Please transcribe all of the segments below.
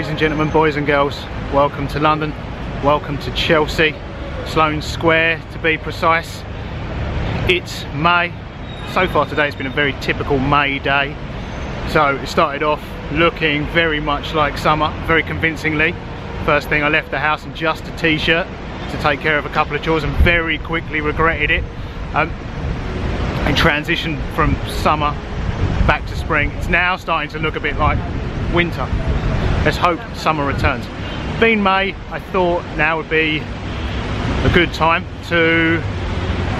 Ladies and gentlemen, boys and girls, welcome to London, welcome to Chelsea, Sloane Square to be precise. It's May. So far today it's been a very typical May day. So it started off looking very much like summer, very convincingly. First thing I left the house in just a t-shirt to take care of a couple of chores and very quickly regretted it. Um, and transition from summer back to spring. It's now starting to look a bit like winter. Let's hope summer returns. Being May, I thought now would be a good time to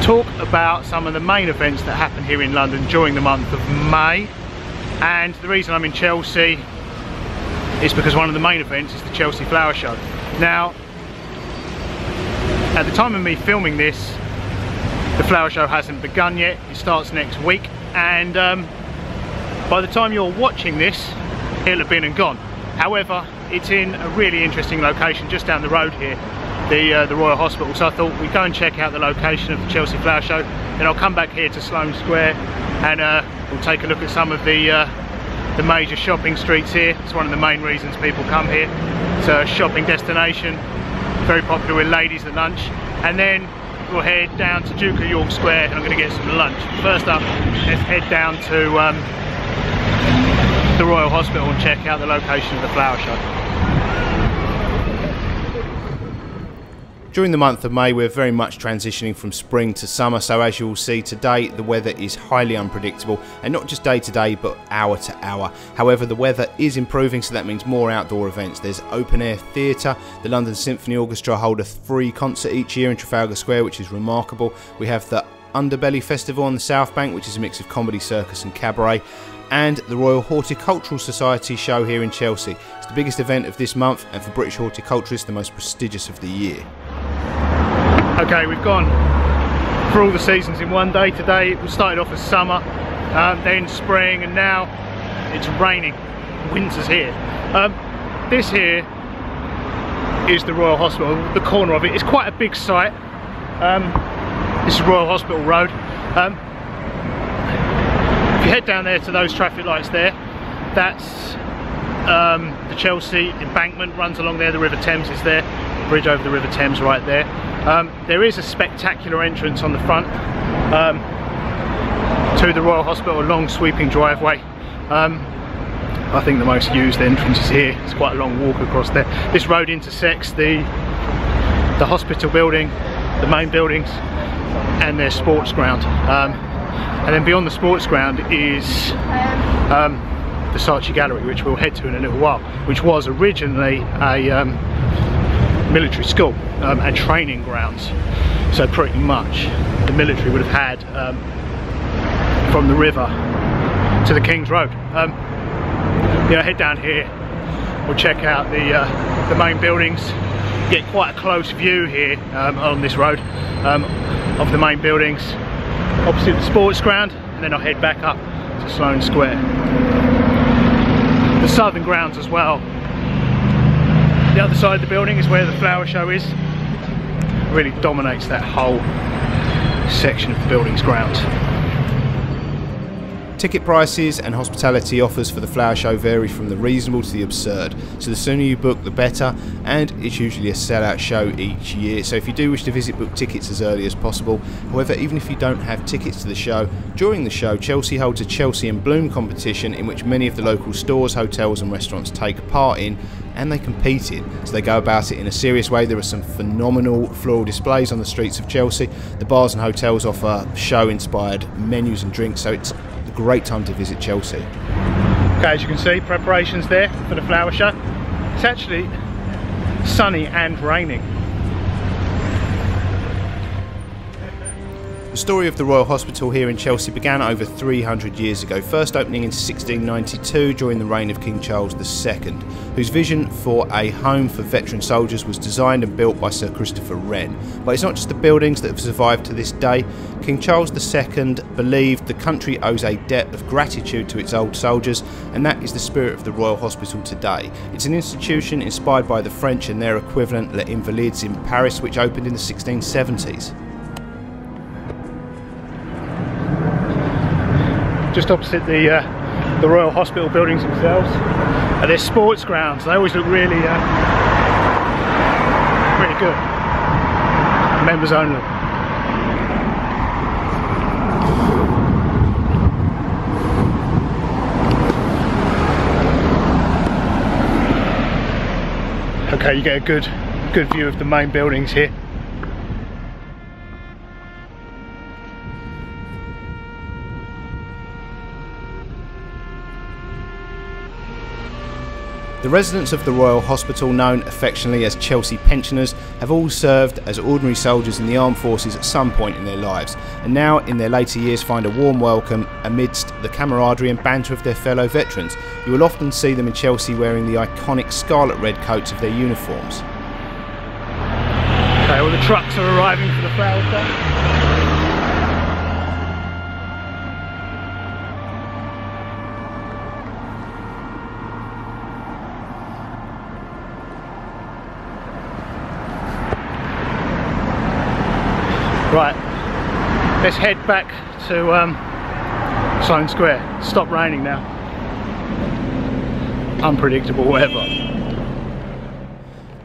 talk about some of the main events that happen here in London during the month of May. And the reason I'm in Chelsea is because one of the main events is the Chelsea Flower Show. Now, at the time of me filming this, the flower show hasn't begun yet. It starts next week and um, by the time you're watching this, it'll have been and gone. However, it's in a really interesting location just down the road here, the, uh, the Royal Hospital. So I thought we'd go and check out the location of the Chelsea Flower Show. Then I'll come back here to Sloane Square and uh, we'll take a look at some of the uh, the major shopping streets here. It's one of the main reasons people come here. It's a shopping destination, very popular with ladies at lunch. And then we'll head down to Duke of York Square and I'm going to get some lunch. First up, let's head down to um, Royal Hospital and check out the location of the flower show. During the month of May, we're very much transitioning from spring to summer, so as you will see today, the weather is highly unpredictable and not just day to day but hour to hour. However, the weather is improving, so that means more outdoor events. There's open air theatre, the London Symphony Orchestra hold a free concert each year in Trafalgar Square, which is remarkable. We have the Underbelly Festival on the South Bank, which is a mix of comedy, circus, and cabaret and the Royal Horticultural Society show here in Chelsea. It's the biggest event of this month and for British horticulturists the most prestigious of the year. Okay, we've gone for all the seasons in one day today. We started off as summer, um, then spring, and now it's raining. Winter's here. Um, this here is the Royal Hospital, the corner of it. It's quite a big site. Um, this is Royal Hospital Road. Um, if you head down there to those traffic lights there, that's um, the Chelsea embankment runs along there, the River Thames is there, bridge over the River Thames right there. Um, there is a spectacular entrance on the front um, to the Royal Hospital, a long sweeping driveway. Um, I think the most used entrance is here. It's quite a long walk across there. This road intersects the the hospital building, the main buildings, and their sports ground. Um, and then beyond the sports ground is um, the Saatchi Gallery, which we'll head to in a little while, which was originally a um, military school um, and training grounds. So pretty much the military would have had um, from the river to the King's Road. Um, you know, head down here, we'll check out the, uh, the main buildings, get quite a close view here on this road of the main buildings opposite the sports ground and then I'll head back up to Sloane Square. The southern grounds as well. The other side of the building is where the flower show is. It really dominates that whole section of the building's grounds. Ticket prices and hospitality offers for the flower show vary from the reasonable to the absurd, so the sooner you book the better, and it's usually a sellout show each year. So if you do wish to visit, book tickets as early as possible. However, even if you don't have tickets to the show, during the show, Chelsea holds a Chelsea in Bloom competition in which many of the local stores, hotels, and restaurants take part in and they compete in. So they go about it in a serious way. There are some phenomenal floral displays on the streets of Chelsea. The bars and hotels offer show inspired menus and drinks, so it's great time to visit Chelsea. Okay, as you can see, preparations there for the flower show. It's actually sunny and raining. The story of the Royal Hospital here in Chelsea began over 300 years ago, first opening in 1692 during the reign of King Charles II, whose vision for a home for veteran soldiers was designed and built by Sir Christopher Wren. But it's not just the buildings that have survived to this day. King Charles II believed the country owes a debt of gratitude to its old soldiers, and that is the spirit of the Royal Hospital today. It's an institution inspired by the French and their equivalent Les Invalides in Paris, which opened in the 1670s. Just opposite the uh, the Royal Hospital buildings themselves. And their sports grounds, they always look really, uh, really good. Members only. Okay, you get a good, good view of the main buildings here. The residents of the Royal Hospital, known affectionately as Chelsea Pensioners, have all served as ordinary soldiers in the armed forces at some point in their lives, and now in their later years find a warm welcome amidst the camaraderie and banter of their fellow veterans. You will often see them in Chelsea wearing the iconic scarlet red coats of their uniforms. Okay, all the trucks are arriving for the flower Right, let's head back to um, Sloane Square. Stop raining now. Unpredictable weather.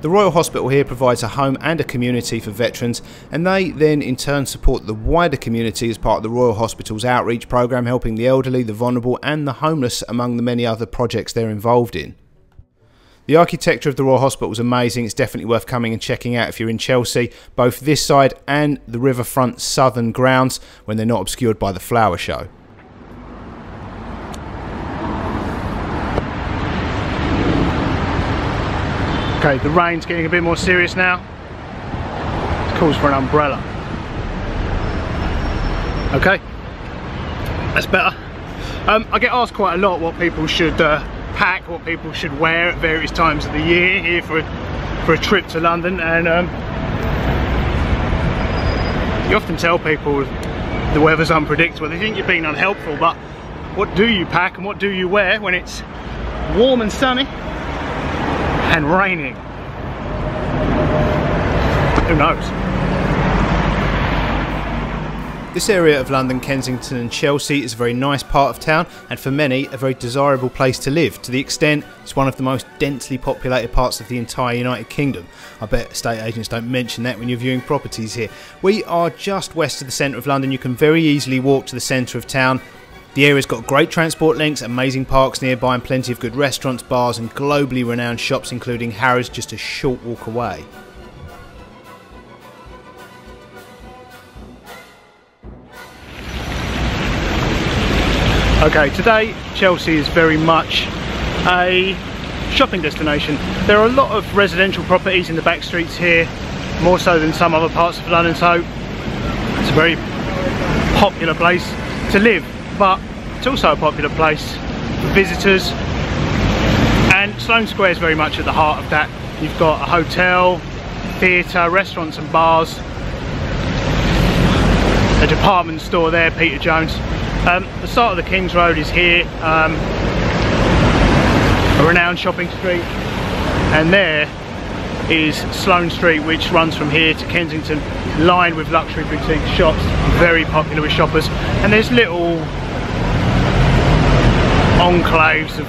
The Royal Hospital here provides a home and a community for veterans, and they then in turn support the wider community as part of the Royal Hospital's outreach programme, helping the elderly, the vulnerable, and the homeless among the many other projects they're involved in. The architecture of the Royal Hospital is amazing. It's definitely worth coming and checking out if you're in Chelsea, both this side and the riverfront southern grounds when they're not obscured by the flower show. Okay, the rain's getting a bit more serious now. It calls for an umbrella. Okay, that's better. Um, I get asked quite a lot what people should uh, pack, what people should wear at various times of the year here for a, for a trip to London and um, you often tell people the weather's unpredictable, they think you're being unhelpful but what do you pack and what do you wear when it's warm and sunny and raining? Who knows? This area of London, Kensington and Chelsea is a very nice part of town and for many a very desirable place to live to the extent it's one of the most densely populated parts of the entire United Kingdom. I bet estate agents don't mention that when you're viewing properties here. We are just west of the centre of London, you can very easily walk to the centre of town the area's got great transport links, amazing parks nearby, and plenty of good restaurants, bars, and globally renowned shops, including Harrods, just a short walk away. Okay, today Chelsea is very much a shopping destination. There are a lot of residential properties in the back streets here, more so than some other parts of London, so it's a very popular place to live, but it's also a popular place for visitors. And Sloane Square is very much at the heart of that. You've got a hotel, theatre, restaurants and bars, a department store there, Peter Jones, um, the start of the King's Road is here, um, a renowned shopping street, and there is Sloane Street which runs from here to Kensington lined with luxury boutique shops very popular with shoppers. And there's little enclaves of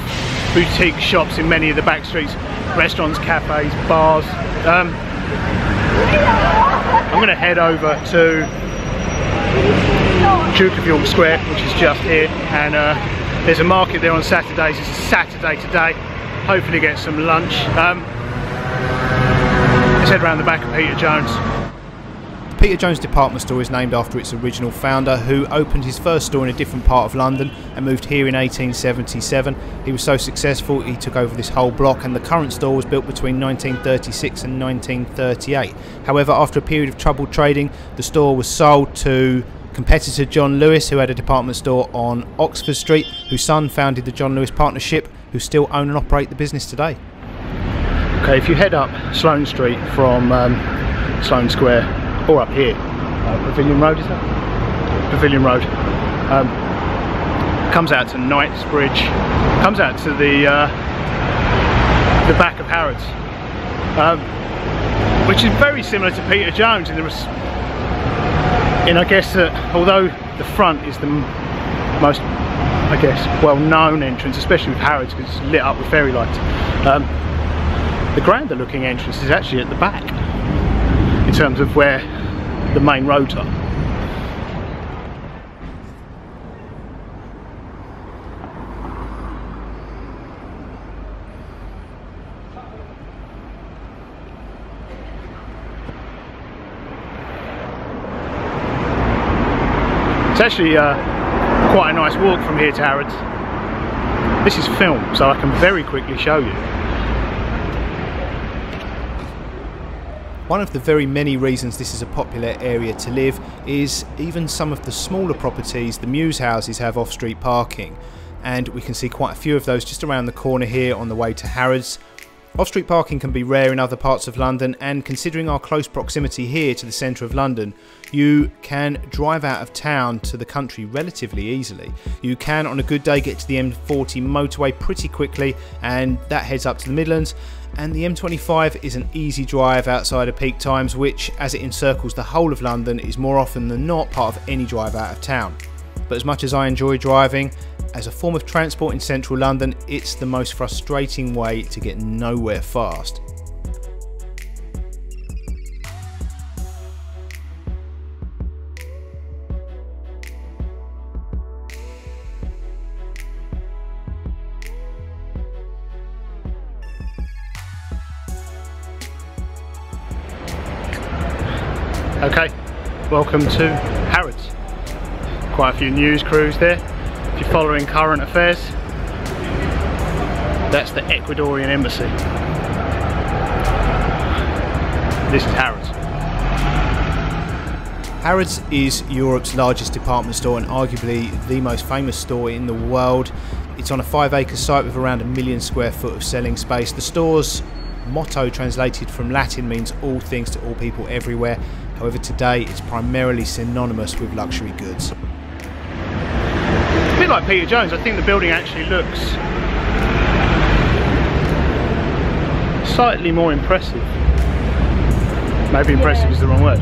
boutique shops in many of the back streets restaurants cafes bars. Um, I'm going to head over to Duke of York Square, which is just here, and uh, there's a market there on Saturdays. It's a Saturday today. Hopefully get some lunch. Um, let's head around the back of Peter Jones. Peter Jones department store is named after its original founder who opened his first store in a different part of London and moved here in 1877. He was so successful he took over this whole block and the current store was built between 1936 and 1938. However, after a period of troubled trading, the store was sold to competitor John Lewis, who had a department store on Oxford Street, whose son founded the John Lewis Partnership, who still own and operate the business today. Okay, if you head up Sloane Street from um, Sloane Square, or up here, uh, Pavilion Road is that? Pavilion Road. Um, comes out to Knightsbridge, comes out to the uh, the back of Harrods, um, which is very similar to Peter Jones in the and I guess that although the front is the most I guess, well-known entrance, especially with Harrods because it's lit up with fairy lights. Um, the grander looking entrance is actually at the back in terms of where the main roads are. It's actually uh, quite a nice walk from here to Harrods. This is film, so I can very quickly show you. One of the very many reasons this is a popular area to live is even some of the smaller properties, the Mews houses, have off street parking. And we can see quite a few of those just around the corner here on the way to Harrods. Off street parking can be rare in other parts of London, and considering our close proximity here to the centre of London, you can drive out of town to the country relatively easily. You can, on a good day, get to the M40 motorway pretty quickly, and that heads up to the Midlands. And the M25 is an easy drive outside of peak times, which, as it encircles the whole of London, is more often than not part of any drive out of town. But as much as I enjoy driving, as a form of transport in central London, it's the most frustrating way to get nowhere fast. Okay, welcome to Harrods. Quite a few news crews there. If you're following current affairs, that's the Ecuadorian embassy. This is Harrods. Harrods is Europe's largest department store and arguably the most famous store in the world. It's on a five acre site with around a million square foot of selling space. The store's motto, translated from Latin, means all things to all people everywhere. However, today it's primarily synonymous with luxury goods bit like Peter Jones. I think the building actually looks slightly more impressive. Maybe impressive yeah. is the wrong word.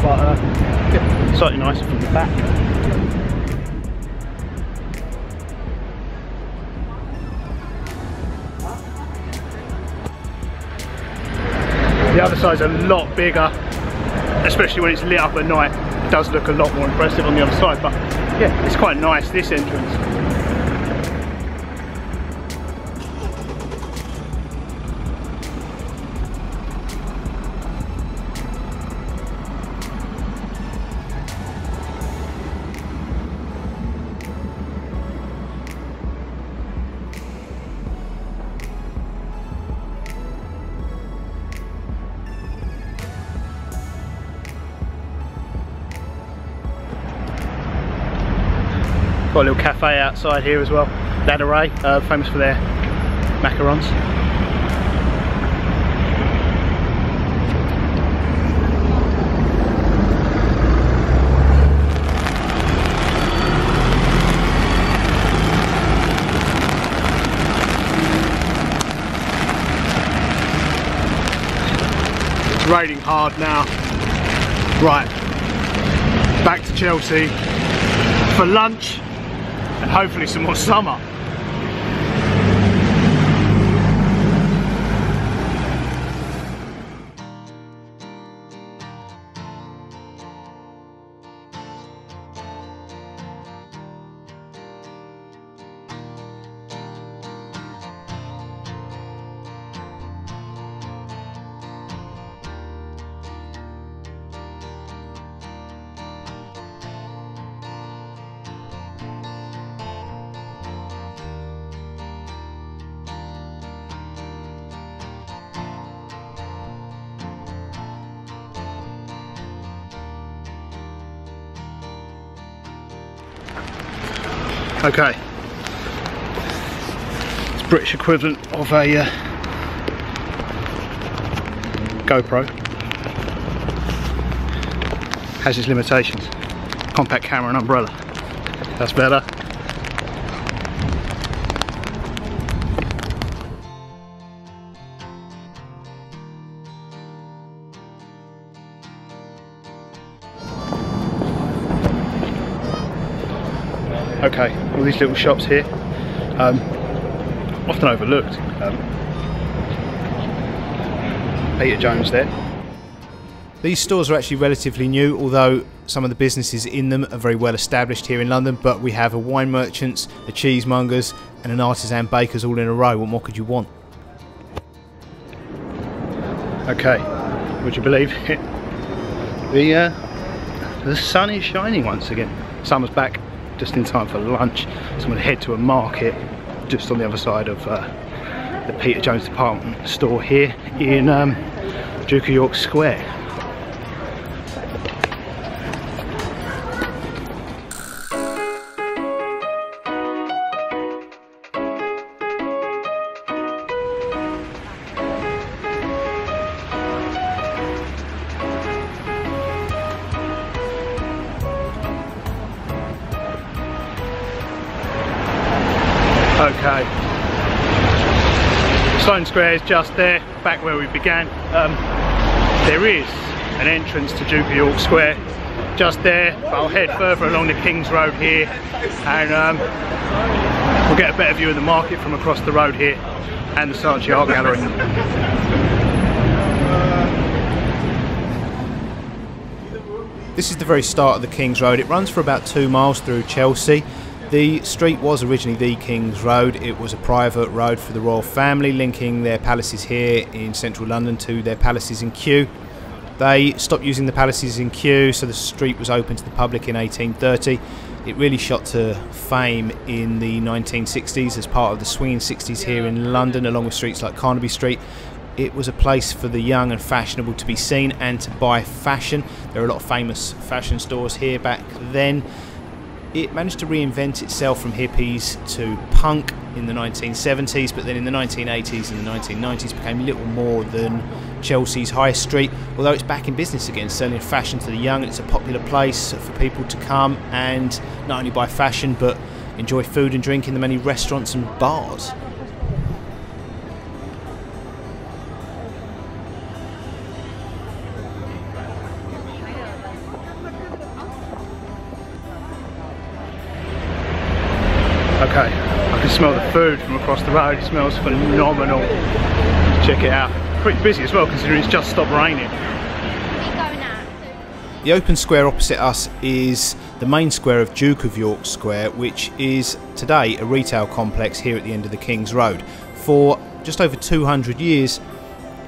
But uh, yeah, slightly nicer from the back. The other side's a lot bigger, especially when it's lit up at night. It does look a lot more impressive on the other side, but yeah, it's quite nice, this entrance. A little cafe outside here as well. Ladurée, uh, famous for their macarons. It's raining hard now. Right, back to Chelsea for lunch hopefully some more summer. Okay. It's British equivalent of a uh, GoPro. Has its limitations. Compact camera and umbrella. That's better. Okay, all these little shops here, um, often overlooked. Um, Peter Jones there. These stores are actually relatively new, although some of the businesses in them are very well established here in London. But we have a wine merchants, a cheesemongers, and an artisan bakers all in a row. What more could you want? Okay, would you believe it? The uh, the sun is shining once again. Summer's back just in time for lunch. So I'm going to head to a market just on the other side of uh, the Peter Jones department store here in um, Duke of York Square. Okay. Sloane Square is just there, back where we began. Um, there is an entrance to Duke York Square just there, but I'll head further along the King's Road here and um, we'll get a better view of the market from across the road here and the Saatchi Art Gallery. This is the very start of the King's Road. It runs for about two miles through Chelsea. The street was originally the King's Road. It was a private road for the royal family, linking their palaces here in central London to their palaces in Kew. They stopped using the palaces in Kew, so the street was open to the public in 1830. It really shot to fame in the 1960s as part of the swinging 60s here in London, along with streets like Carnaby Street. It was a place for the young and fashionable to be seen and to buy fashion. There are a lot of famous fashion stores here back then. It managed to reinvent itself from hippies to punk in the 1970s, but then in the 1980s and the 1990s became little more than Chelsea's high street. Although it's back in business again, selling fashion to the young, and it's a popular place for people to come and not only buy fashion but enjoy food and drink in the many restaurants and bars. Food from across the road. It smells phenomenal. Check it out. Pretty busy as well considering it's just stopped raining. The open square opposite us is the main square of Duke of York Square, which is today a retail complex here at the end of the King's Road. For just over 200 years,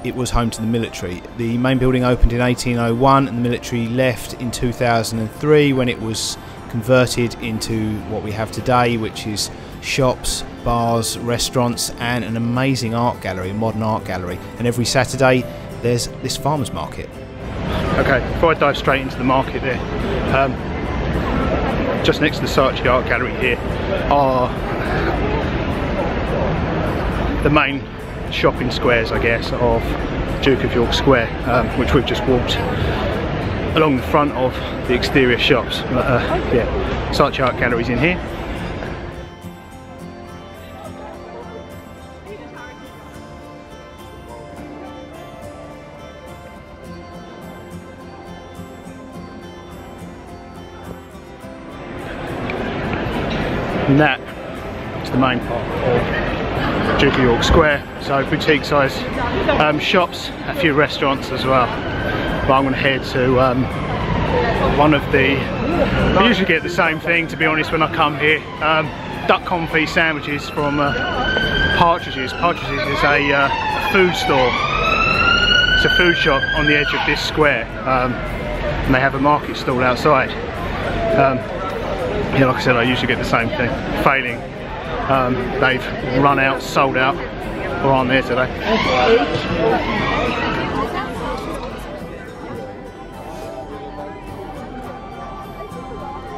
it was home to the military. The main building opened in 1801 and the military left in 2003 when it was converted into what we have today, which is shops, bars, restaurants, and an amazing art gallery, a modern art gallery. And every Saturday, there's this farmers market. Okay, before I dive straight into the market there, um, just next to the Saatchi Art Gallery here are the main shopping squares, I guess, of Duke of York Square, um, which we've just walked along the front of the exterior shops. But, uh, yeah, Saatchi Art Gallery's in here. That is the main part of Duke of York Square. So boutique size um, shops, a few restaurants as well. But I'm going to head to um, one of the, I usually get the same thing to be honest when I come here. Um, duck confit sandwiches from uh, Partridges. Partridges is a, uh, food store. It's a food shop on the edge of this square. Um, and they have a market stall outside. Um, yeah, like I said, I usually get the same thing. Failing, um, they've run out, sold out, or aren't there today.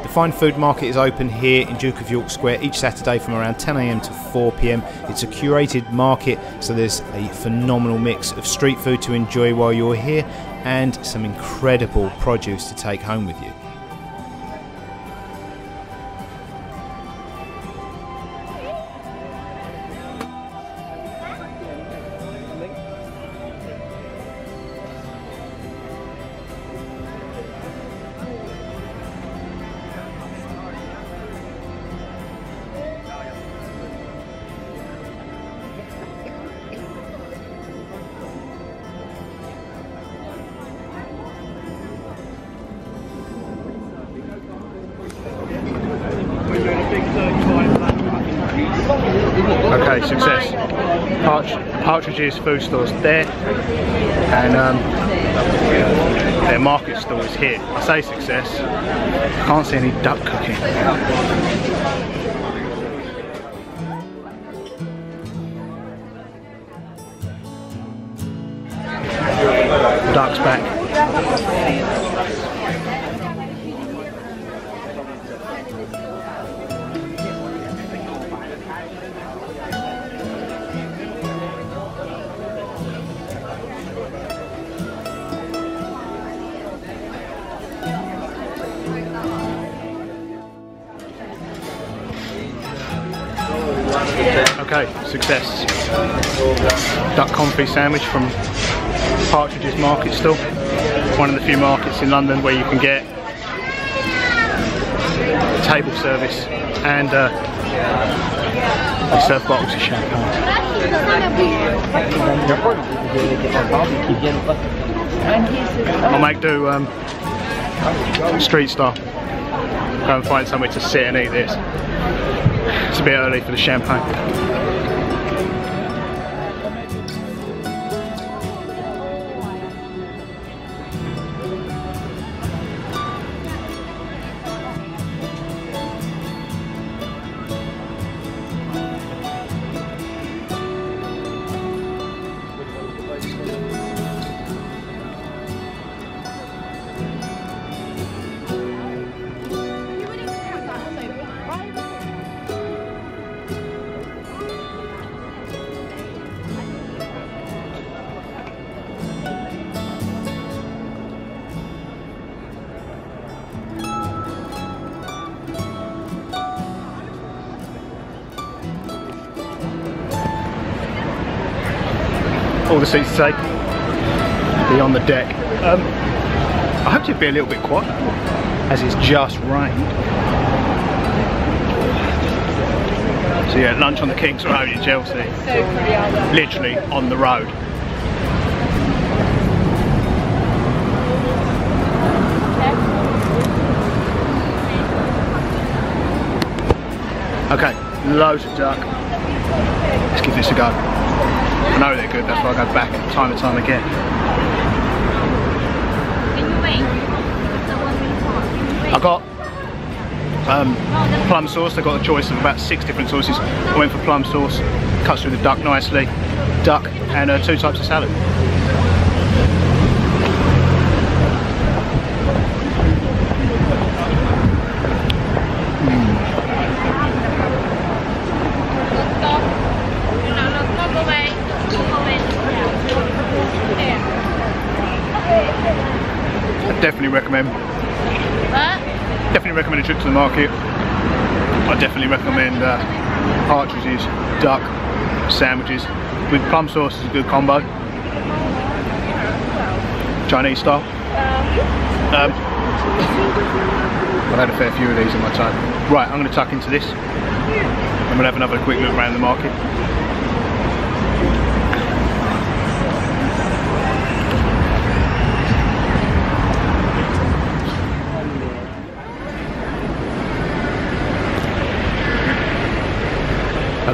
The Fine Food Market is open here in Duke of York Square each Saturday from around 10am to 4pm. It's a curated market, so there's a phenomenal mix of street food to enjoy while you're here and some incredible produce to take home with you. Success. Partridge, Partridge's food stores there, and um, their market stall is here. I say success. Can't see any duck cooking. Okay, success. Duck confit sandwich from Partridge's Market Stall. One of the few markets in London where you can get table service and uh, they serve bottles of champagne. I'll make do um, street style. Go and find somewhere to sit and eat this. It's a bit early for the champagne. All the seats taken. Be on the deck. Um, I hope you'd be a little bit quiet as it's just rained. So yeah, lunch on the King's Road in Chelsea. Literally on the road. Okay, loads of duck. Let's give this a go. I know they're good, that's why I go back time and time again. I got um, plum sauce, I got a choice of about six different sauces. I went for plum sauce, cuts through the duck nicely, duck and uh, two types of salad. I definitely recommend definitely recommend a trip to the market. I definitely recommend uh, Partridge's duck sandwiches with plum sauce is a good combo. Chinese style. Um, I've had a fair few of these in my time. Right, I'm going to tuck into this. I'm going to have another quick look around the market.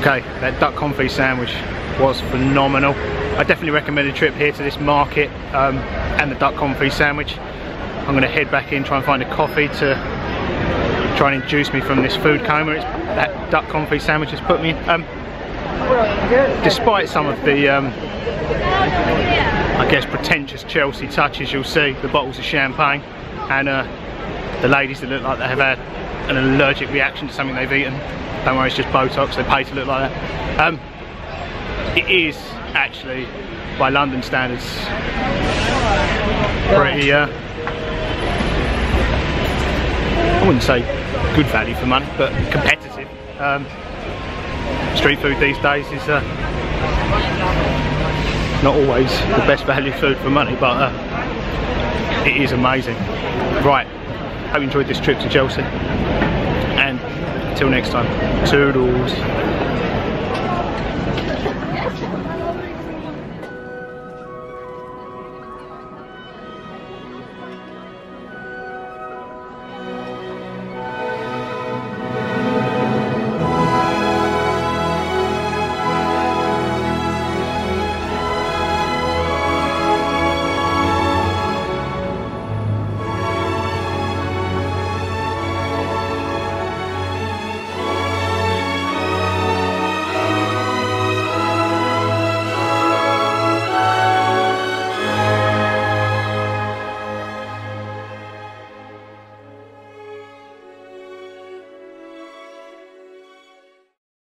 Okay, that duck confit sandwich was phenomenal. I definitely recommend a trip here to this market um, and the duck confit sandwich. I'm going to head back in, try and find a coffee to try and induce me from this food coma it's, that duck confit sandwich has put me in. Um, despite some of the, um, I guess, pretentious Chelsea touches, you'll see the bottles of champagne and uh, the ladies that look like they have had an allergic reaction to something they've eaten. Don't worry, it's just Botox, they pay to look like that. Um, it is actually, by London standards, pretty, uh, I wouldn't say good value for money, but competitive. Um, street food these days is uh, not always the best value food for money, but uh, it is amazing. Right, hope you enjoyed this trip to Chelsea. Until next time, toodles.